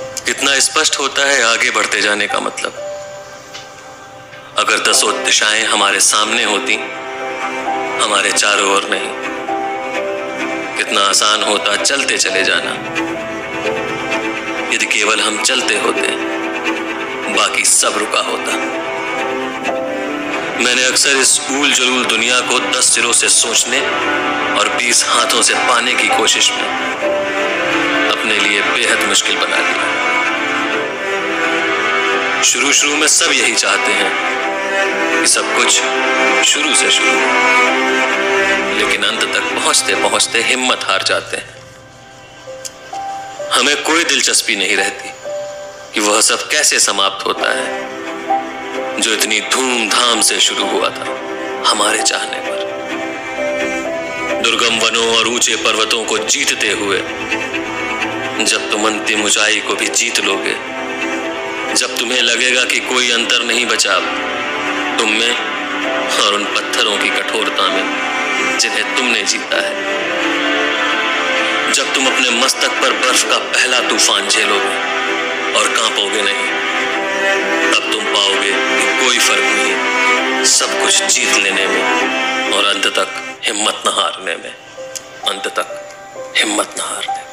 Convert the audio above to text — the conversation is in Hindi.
कितना स्पष्ट होता है आगे बढ़ते जाने का मतलब। अगर दसों दिशाएँ हमारे सामने होती, हमारे चारों ओर नहीं, कितना आसान होता चलते चले जाना। यदि केवल हम चलते होते, बाकी सब रुका होता। मैंने अक्सर इस ऊल जलूल दुनिया को दस सिरों से सोचने और बीस हाथों से पाने की कोशिश में बेहद मुश्किल बना दिया। शुरू शुरू में सब यही चाहते हैं कि सब कुछ शुरू से शुरू लेकिन अंत तक पहुँचते पहुँचते हिम्मत हार जाते हैं। हमें कोई दिलचस्पी नहीं रहती कि वह सब कैसे समाप्त होता है, जो इतनी धूमधाम से शुरू हुआ था हमारे चाहने पर। दुर्गम वनों और ऊँचे पर्वतों को जीतते हुए जब तुम अंतिम ऊंचाई को भी जीत लोगे, जब तुम्हें लगेगा कि कोई अंतर नहीं बचा तुम में और उन पत्थरों की कठोरता में जिन्हें तुमने जीता है। जब तुम अपने मस्तक पर बर्फ़ का पहला तूफ़ान झेलोगे और कांपोगे नहीं, तब तुम पाओगे कि कोई फ़र्क नहीं सब कुछ जीत लेने में और अंत तक हिम्मत न हारने में, अंत तक हिम्मत न हारने